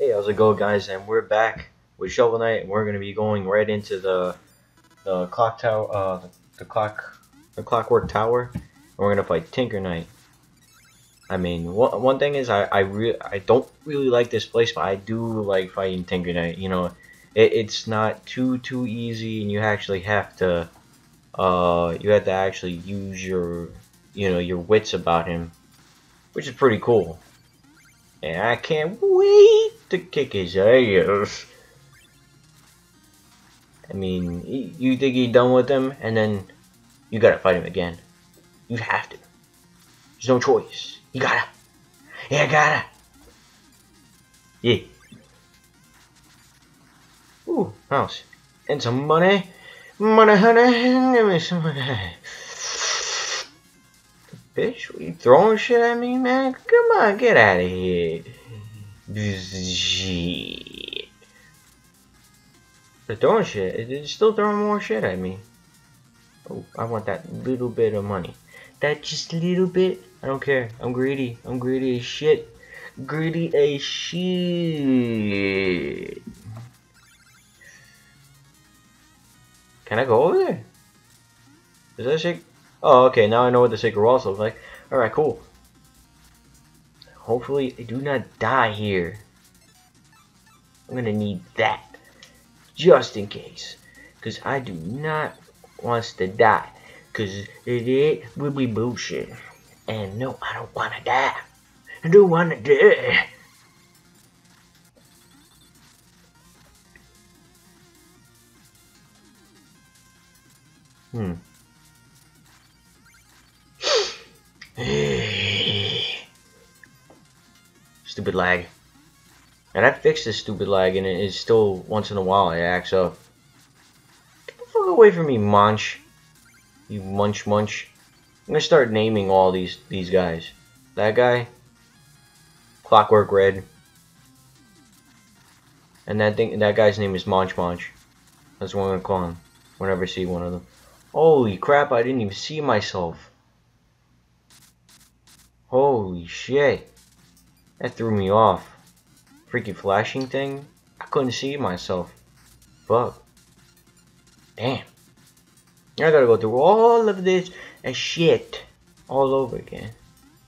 Hey, how's it go, guys? And we're back with Shovel Knight, and we're gonna be going right into the the clock tower, uh, the clock, the clockwork tower, and we're gonna fight Tinker Knight. I mean, one one thing is I I re I don't really like this place, but I do like fighting Tinker Knight. You know, it, it's not too too easy, and you actually have to, uh, you have to actually use your, you know, your wits about him, which is pretty cool. And I can't wait to kick his ass. I mean, you think you're done with him, and then you gotta fight him again. You have to. There's no choice. You gotta. Yeah, gotta. Yeah. Ooh, house. And some money. Money, honey. Give me some money. Bitch, you throwing shit at me, man? Come on, get out of here. They're throwing shit. They're still throwing more shit at me. Oh, I want that little bit of money. That just little bit. I don't care. I'm greedy. I'm greedy as shit. Greedy as shit. Can I go over there? Is that shit? Oh, okay. Now I know what the sacred walls look like. All right, cool. Hopefully, I do not die here. I'm gonna need that just in case, cause I do not want to die, cause it, will be bullshit. And no, I don't wanna die. I don't wanna die. Hmm. stupid lag. And I fixed this stupid lag and it is still once in a while it acts up. Get the fuck away from me, Munch. You munch munch. I'm gonna start naming all these these guys. That guy. Clockwork Red. And that thing that guy's name is Munch Munch. That's what I'm gonna call him. Whenever I see one of them. Holy crap, I didn't even see myself. Holy shit. That threw me off. Freaky flashing thing. I couldn't see myself. Fuck. Damn. I gotta go through all of this and shit all over again.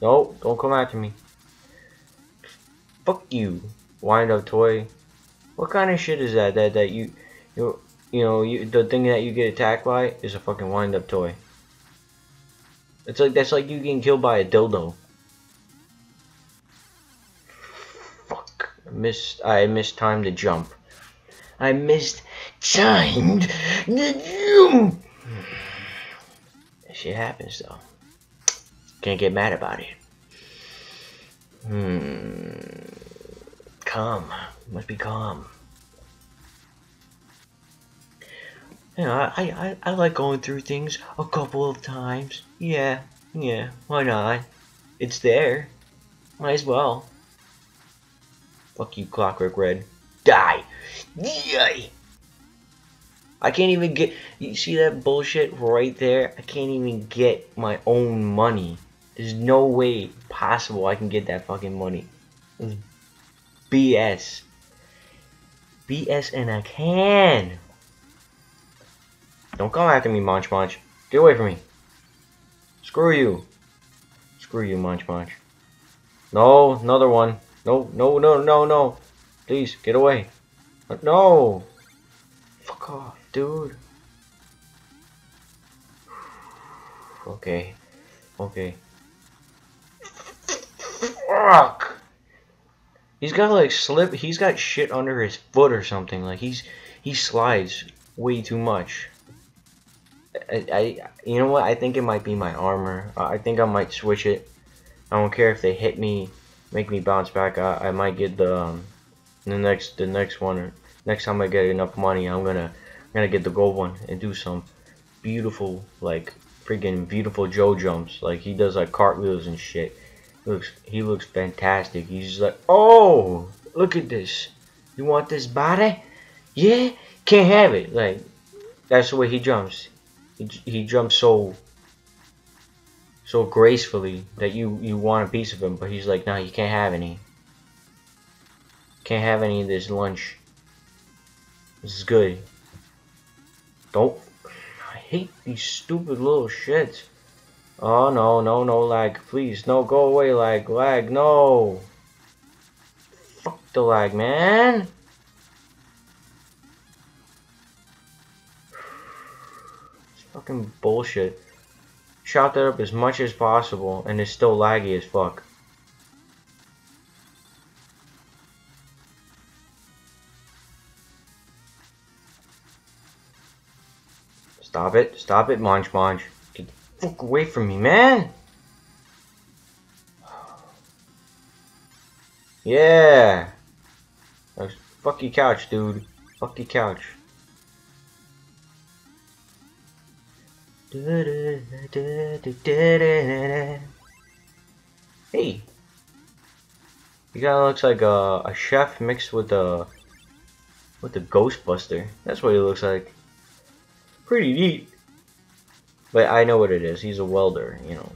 No, don't come after me. Fuck you, wind up toy. What kind of shit is that? That that you you you know you the thing that you get attacked by is a fucking wind up toy. It's like that's like you getting killed by a dildo. Missed I missed time to jump. I missed timed to jump. Shit happens though. Can't get mad about it. Hmm. Calm. Must be calm. Yeah, I, I, I like going through things a couple of times. Yeah, yeah, why not? It's there. Might as well. Fuck you, Clockwork Red. Die! I can't even get. You see that bullshit right there? I can't even get my own money. There's no way possible I can get that fucking money. It's BS. BS and I can. Don't come after me, Munch Munch. Get away from me. Screw you. Screw you, Munch Munch. No, another one. No, no, no, no, no. Please, get away. Uh, no. Fuck off, dude. Okay. Okay. Fuck. He's got like slip. He's got shit under his foot or something. Like he's he slides way too much. I, I you know what? I think it might be my armor. I think I might switch it. I don't care if they hit me, make me bounce back. I, I might get the um, the next the next one. Next time I get enough money, I'm gonna I'm gonna get the gold one and do some beautiful like freaking beautiful Joe jumps. Like he does like cartwheels and shit. He looks he looks fantastic. He's just like, oh, look at this. You want this body? Yeah, can't have it. Like that's the way he jumps. He, he jumps so so gracefully that you you want a piece of him, but he's like, no, you can't have any. Can't have any of this lunch. This is good. Don't. I hate these stupid little shits. Oh no, no, no lag. Please, no, go away lag. Lag, no. Fuck the lag, man. It's fucking bullshit. Shot that up as much as possible and it's still laggy as fuck. Stop it. Stop it, Munch Munch. Get the fuck away from me, man! Yeah! Fuck your couch, dude. Fuck your couch. Hey! You guy looks like a, a chef mixed with a with a Ghostbuster. That's what he looks like pretty neat. But I know what it is. He's a welder, you know.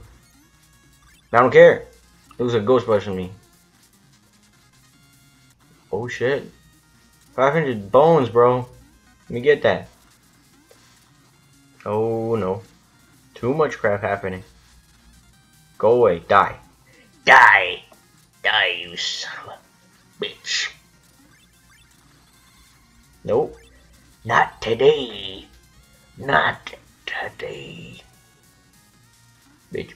I don't care. It was a Ghostbuster me. Oh shit. 500 bones, bro. Let me get that. Oh no. Too much crap happening. Go away. Die. Die! Die, you son of a bitch. Nope. Not today. Not today. Bitch.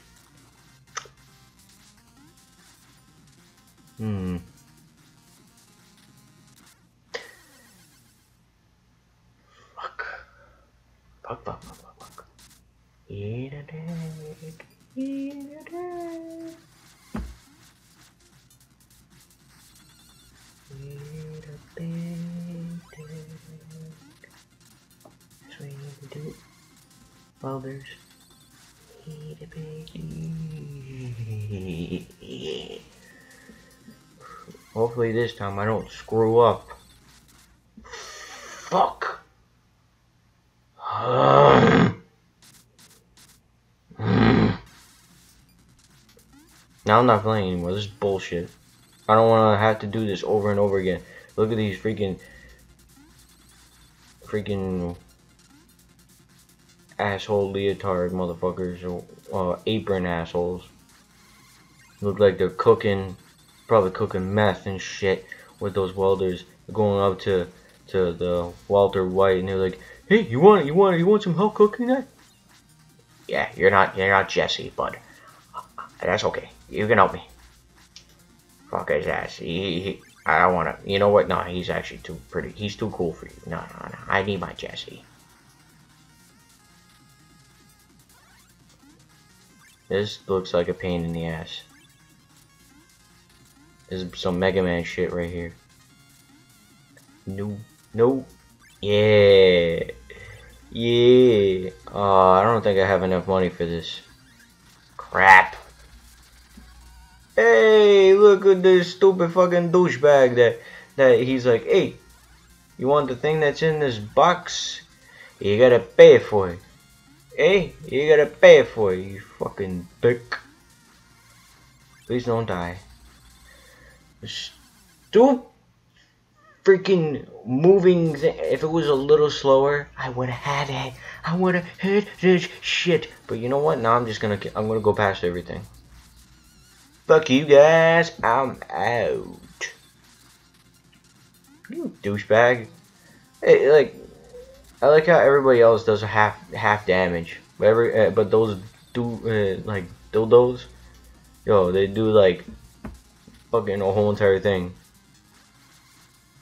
Hmm. Big. Hopefully this time I don't screw up. Fuck. Now I'm not playing anymore. This is bullshit. I don't want to have to do this over and over again. Look at these freaking, freaking asshole leotard motherfuckers or uh, apron assholes. Look like they're cooking, probably cooking meth and shit with those welders. Going up to to the Walter White and they're like, "Hey, you want you want you want some help cooking that?" Yeah, you're not you're not Jesse, but that's okay. You can help me. Fuck his ass. He, he, I don't want to. You know what? No, he's actually too pretty. He's too cool for you. No, no, no. I need my Jesse. This looks like a pain in the ass. This is some Mega Man shit right here. No. No. Yeah. Yeah. Oh, I don't think I have enough money for this. Crap. Hey, look at this stupid fucking douchebag that that he's like, hey, you want the thing that's in this box? You gotta pay for it. Hey, you gotta pay for it, you fucking dick. Please don't die. Stupid freaking moving if it was a little slower I would have had it. I would have had this shit. But you know what? Now I'm just gonna I'm gonna go past everything. Fuck you guys I'm out. You douchebag. Hey like I like how everybody else does half half damage but every uh, but those do uh, like dildos yo they do like fucking a whole entire thing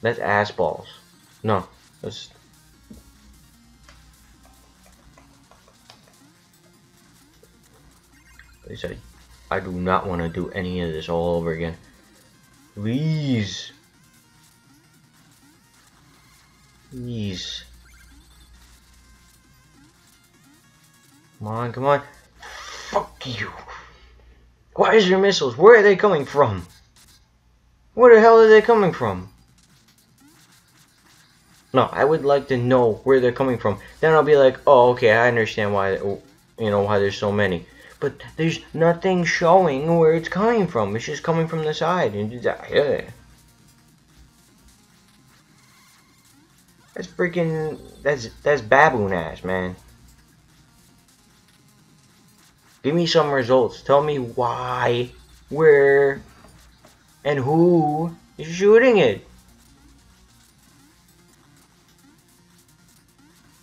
that's ass balls. No, that's. They said, I do not want to do any of this all over again. Please. Please. Come on, come on. Fuck you. Why is your missiles? Where are they coming from? Where the hell are they coming from? No, I would like to know where they're coming from. Then I'll be like, oh, okay, I understand why, you know, why there's so many. But there's nothing showing where it's coming from. It's just coming from the side. And yeah. That's freaking that's that's baboon ass, man. Give me some results. Tell me why, where, and who is shooting it.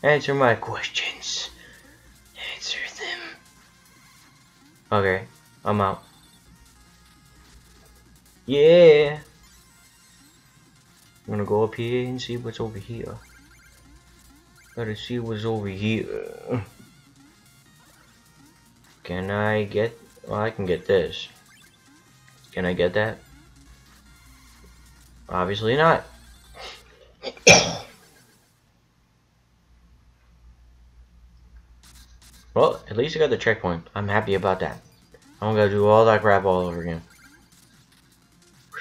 Answer my questions. Answer them. Okay, I'm out. Yeah. I'm gonna go up here and see what's over here. Gotta see what's over here. Can I get... Well, I can get this. Can I get that? Obviously not. well, at least I got the checkpoint. I'm happy about that. I don't gotta do all that crap all over again. Whew.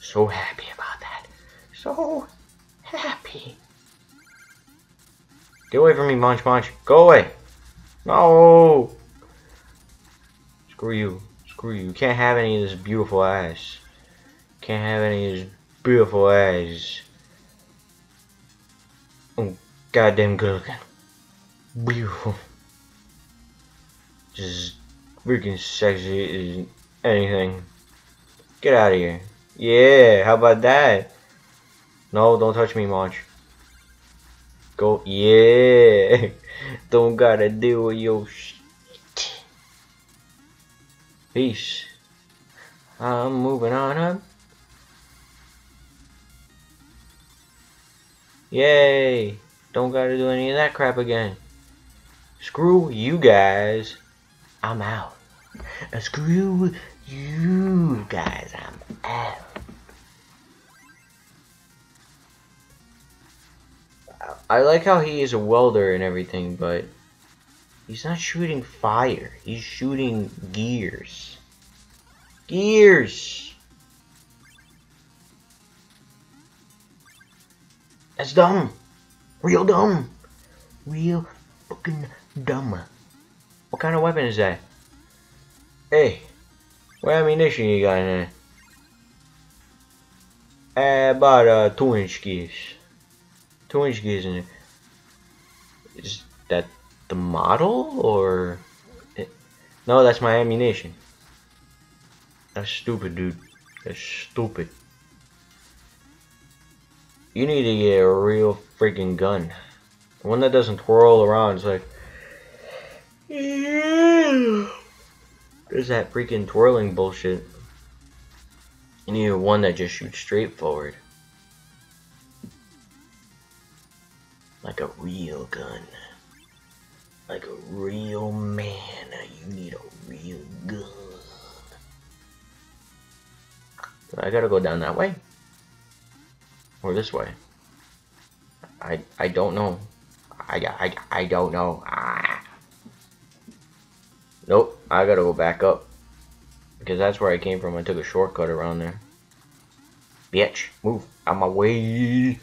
So happy about that. So happy. Get away from me, Munch Munch. Go away. No! Screw you. Screw you. You can't have any of this beautiful ass. Can't have any of this beautiful ass. Oh, goddamn good looking. Beautiful. Just freaking sexy as anything. Get out of here. Yeah, how about that? No, don't touch me, Munch. Go. Yeah. Don't gotta deal with your shit. Peace. I'm moving on up. Yay! Don't gotta do any of that crap again. Screw you guys. I'm out. Screw you guys. I'm out. I like how he is a welder and everything, but he's not shooting fire. He's shooting gears. Gears! That's dumb. Real dumb. Real fucking dumb. What kind of weapon is that? Hey, what ammunition you got in there? Uh, about uh, two inch gears. Two inch. Is that the model or? No, that's my ammunition. That's stupid, dude. That's stupid. You need to get a real freaking gun. One that doesn't twirl around. It's like. There's that freaking twirling bullshit. You need one that just shoots straight forward. Like a real gun. Like a real man, you need a real gun. I gotta go down that way. Or this way. I I don't know. I I I don't know. Ah. Nope, I gotta go back up. Because that's where I came from. I took a shortcut around there. Bitch, move out my way.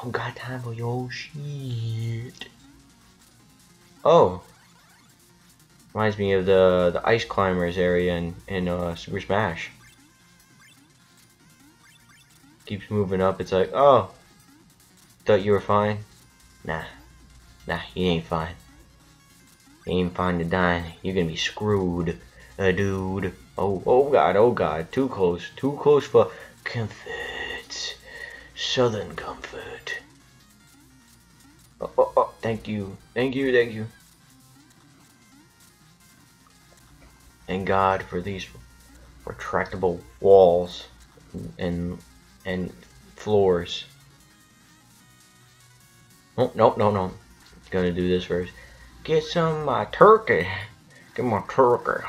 I don't got time for your shit. Oh. Reminds me of the the ice climbers area in, in uh, Super Smash. Keeps moving up, it's like, oh, thought you were fine? Nah. Nah, you ain't fine. You ain't fine to dine. You're gonna be screwed, uh, dude. Oh, oh god, oh god, too close, too close for comfort. Southern comfort. Oh, oh, oh, thank you, thank you, thank you. Thank God for these retractable walls and and floors. Oh, no, no, no. Gonna do this first. Get some uh, turkey. Get my turkey.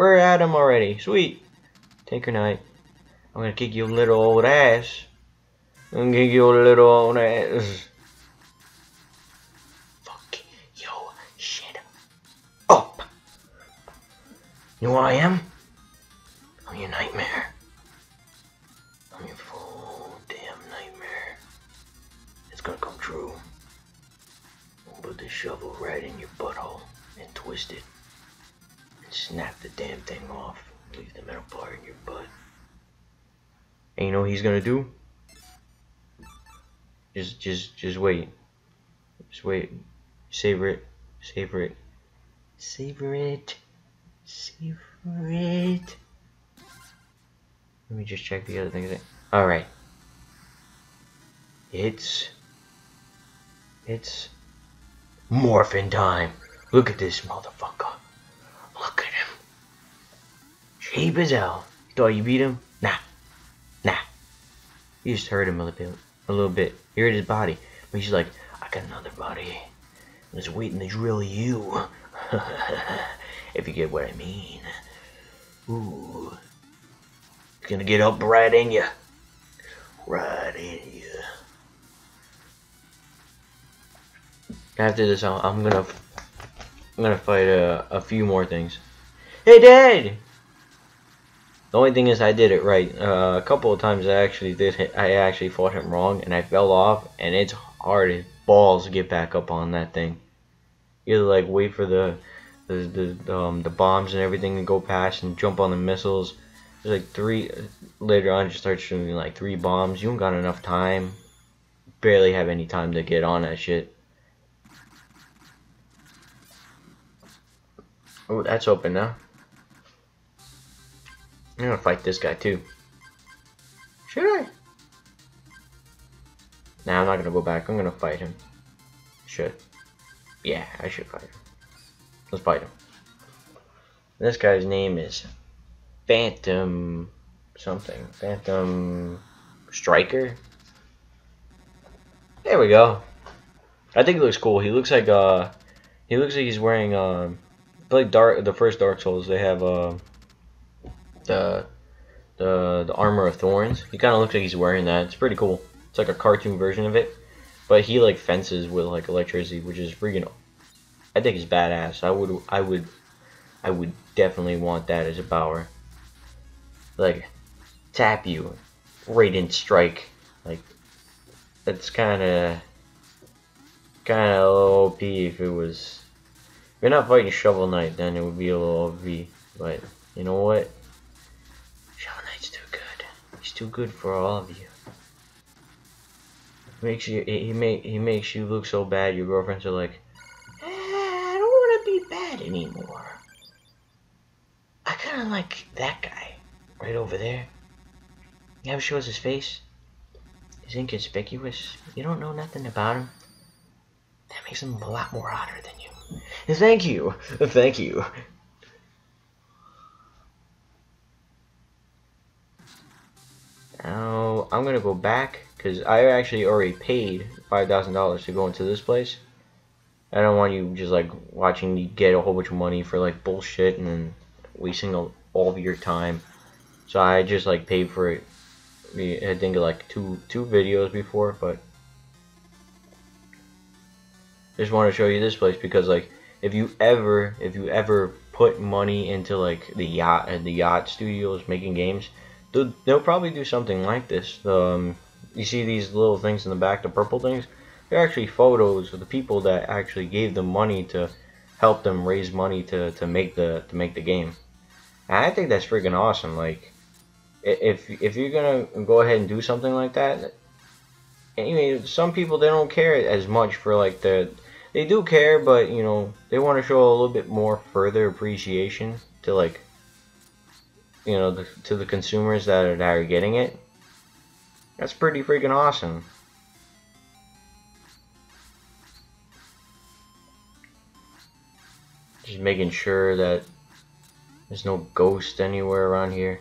We're at him already. Sweet. Tinker Knight. I'm gonna kick your little old ass. I'm gonna kick your little old ass. Fuck your shit up. You know what I am? I'm your nightmare. I'm your full damn nightmare. It's gonna come true. I'll put the shovel right in your butthole and twist it snap the damn thing off. Leave the metal part in your butt. And you know what he's gonna do? Just, just, just wait. Just wait. Savor it. Savor it. Savor it. Savor it. Let me just check the other things. Alright. It's... It's... Morphin time. Look at this motherfucker. Look at him. Cheap as hell. Thought you beat him? Nah. Nah. You just hurt him a little bit. A little bit. Hurt his body. But he's like, I got another body. I was waiting to drill you. if you get what I mean. Ooh. It's gonna get up right in you. Right in you. After this, I'm gonna, I'm gonna fight a, a few more things. Hey, Dad! The only thing is, I did it right. Uh, a couple of times, I actually did. Hit, I actually fought him wrong, and I fell off, and it's hard as balls to get back up on that thing. You either like wait for the the the um, the bombs and everything to go past and jump on the missiles. There's like three later on. You start shooting like three bombs. You don't got enough time. Barely have any time to get on that shit. Oh, that's open now. I'm gonna fight this guy too. Should I? Nah, I'm not gonna go back. I'm gonna fight him. Should. Yeah, I should fight him. Let's fight him. This guy's name is Phantom something. Phantom Striker? There we go. I think he looks cool. He looks like uh he looks like he's wearing um like dark the first Dark Souls they have uh the the the armor of thorns. He kind of looks like he's wearing that. It's pretty cool. It's like a cartoon version of it, but he like fences with like electricity, which is freaking. I think it's badass. I would I would I would definitely want that as a power. Like tap you, radiant strike. Like that's kind of kind of OP if it was. If you're not fighting Shovel Knight, then it would be a little OP. But you know what? Shovel Knight's too good. He's too good for all of you. Makes you he make he makes you look so bad. Your girlfriends are like, eh, I don't want to be bad anymore. I kind of like that guy right over there. He never shows his face. He's inconspicuous. You don't know nothing about him. That makes him a lot more hotter than you. Thank you. Thank you. Now, I'm gonna go back, because I actually already paid $5,000 to go into this place. I don't want you just, like, watching me get a whole bunch of money for, like, bullshit and then wasting all of your time. So I just, like, paid for it. I think, like, two, two videos before, but... Just want to show you this place because, like, if you ever, if you ever put money into, like, the yacht, and the yacht studios making games, they'll, they'll probably do something like this. Um, you see these little things in the back, the purple things? They're actually photos of the people that actually gave them money to help them raise money to, to make the to make the game. And I think that's freaking awesome. Like, if if you're gonna go ahead and do something like that, mean, some people they don't care as much for like the they do care, but you know they want to show a little bit more further appreciation to like you know, the, to the consumers that are, that are getting it, that's pretty freaking awesome. Just making sure that there's no ghost anywhere around here.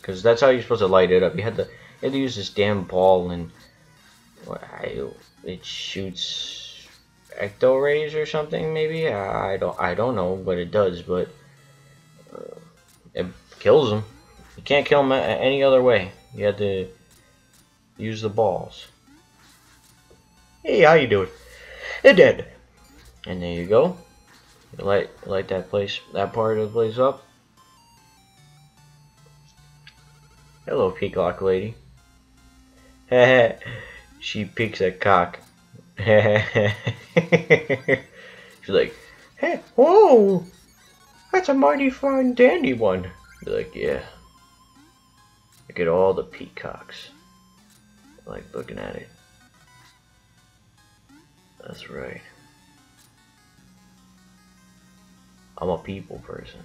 Because that's how you're supposed to light it up. You had to, you had to use this damn ball and it shoots ecto rays or something maybe. I don't I don't know what it does, but uh, it kills him. You can't kill him any other way. You had to use the balls. Hey, how you doing? It dead. And there you go. You light light that place, that part of the place up. Hello, peacock lady. she peeks at cock. She's like, hey, whoa! That's a mighty fine dandy one. Be like, yeah. Look at all the peacocks. I like looking at it. That's right. I'm a people person.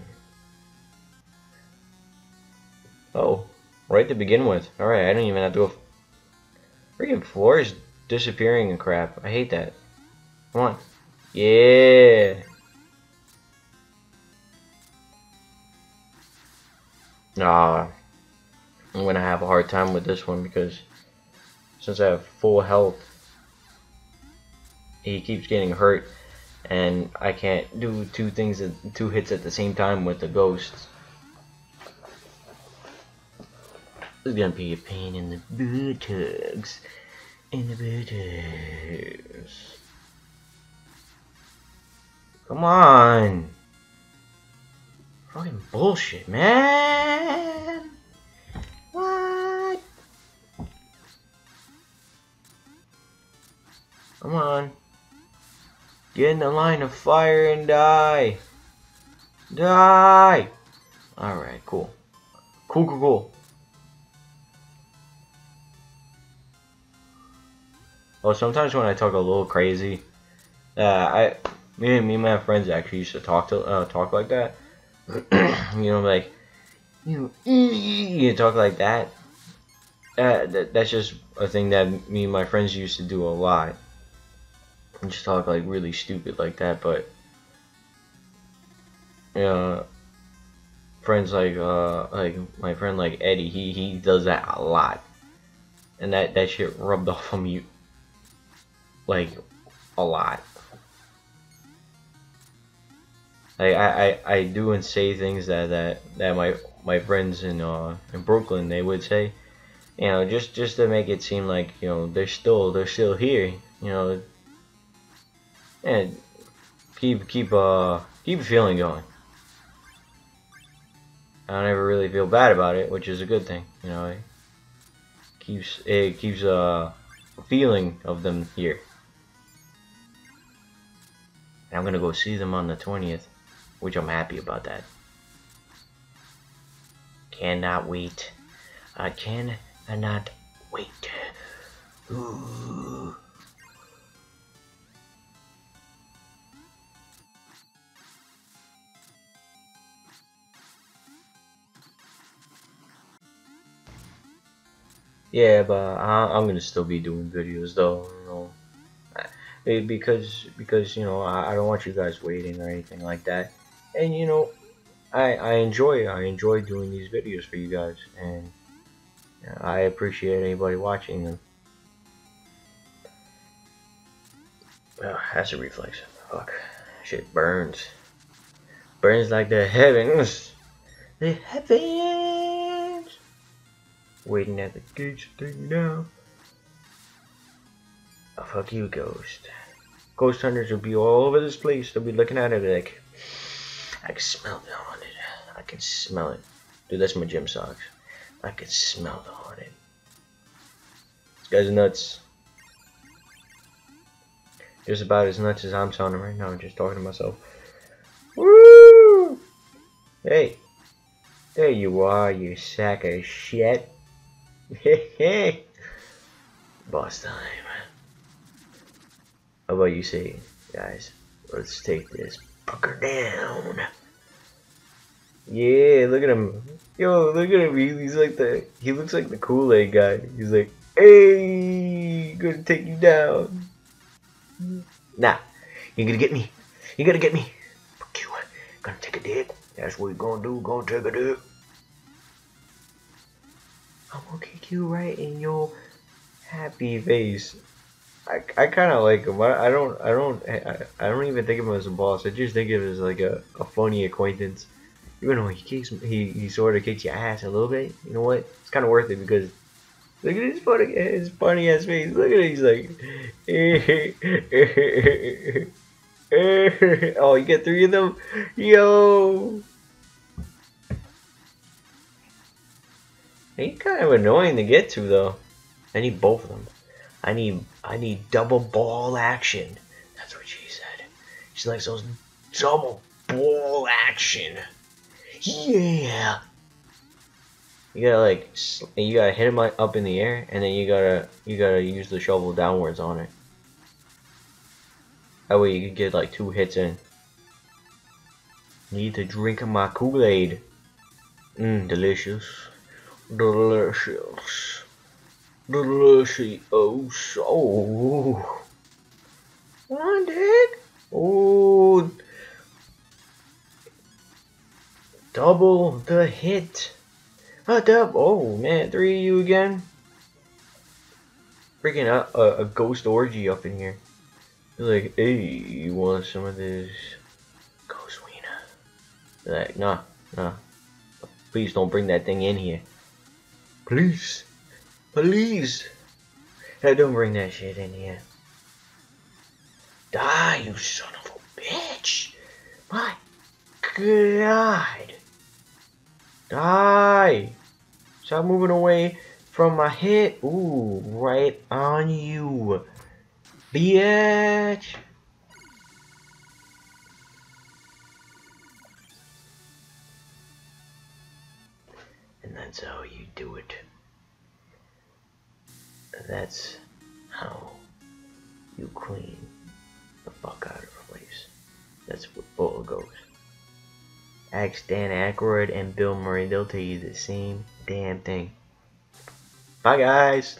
Oh, right to begin with. Alright, I don't even have to go. Freaking floor is disappearing and crap. I hate that. Come on. Yeah. Nah. I'm gonna have a hard time with this one because since I have full health, he keeps getting hurt, and I can't do two things, at, two hits at the same time with the ghosts. It's gonna be a pain in the buttocks, in the buttocks. Come on. Fucking bullshit, man. What? Come on. Get in the line of fire and die. Die. Alright, cool. Cool, cool, cool. Well, sometimes when I talk a little crazy, uh, I, me and me and my friends actually used to talk to uh, talk like that. you know, like you know, you talk like that. Uh, that that's just a thing that me and my friends used to do a lot. And just talk like really stupid like that, but you friends like uh like my friend like Eddie, he he does that a lot, and that that shit rubbed off on me like a lot. Like I, I, I do and say things that, that, that my my friends in uh in Brooklyn they would say, you know, just just to make it seem like you know they're still they're still here, you know, and keep keep uh keep feeling going. I don't ever really feel bad about it, which is a good thing, you know. It keeps it keeps uh, a feeling of them here. I'm gonna go see them on the 20th, which I'm happy about that. Cannot wait. I cannot wait. Ooh. Yeah, but I, am gonna still be doing videos though, you know, because because you know I, I don't want you guys waiting or anything like that, and you know, I I enjoy I enjoy doing these videos for you guys, and I appreciate anybody watching them. Oh, that's a reflex. Fuck, shit burns, burns like the heavens, the heavens waiting at the gates to take me down. Oh, fuck you, Ghost. Ghost hunters will be all over this place. They'll be looking at it like, I can smell the haunted. I can smell it. Dude, that's my gym socks. I can smell the haunted. This guy's nuts. Just about as nuts as I'm sounding right now, I'm just talking to myself. Woo! Hey. There you are, you sack of shit. Hey, Boss time. How about you say, guys? Let's take this pucker down. Yeah, look at him. Yo, look at him. He's like the. He looks like the Kool Aid guy. He's like, hey, gonna take you down. Nah, you gonna get me. You gotta get me. Fuck you. Gonna take a dig. That's what you gonna do. Gonna take a dig. I'm gonna kick you right in your happy face. I, I kind of like him. I, I don't I don't I, I don't even think of him as a boss. I just think of him as like a, a funny acquaintance. Even though he kicks he he sort of kicks your ass a little bit. You know what? It's kind of worth it because look at his funny his funny ass face. Look at it. He's like, oh, you get three of them, yo. He's kind of annoying to get to though. I need both of them. I need I need double ball action. That's what she said. She likes those double ball action. Yeah. You gotta like, you gotta hit him up in the air, and then you gotta you gotta use the shovel downwards on it. That way you can get like two hits in. Need to drink my Kool-Aid. Mmm, delicious. Delicious. Delicious. Oh, so. Want it? Oh. Double the hit. A double. Oh, man. Three of you again? Freaking a, a, a ghost orgy up in here. like, hey, you want some of this ghost wiener? Like, nah, nah. Please don't bring that thing in here. Please. Please. Hey, don't bring that shit in here. Die, you son of a bitch. My God. Die. Stop moving away from my hit. Ooh, right on you. Bitch. And that's how you do it. That's how you clean the fuck out of a place. That's what Bola goes. Ask Dan Aykroyd and Bill Murray, they'll tell you the same damn thing. Bye guys!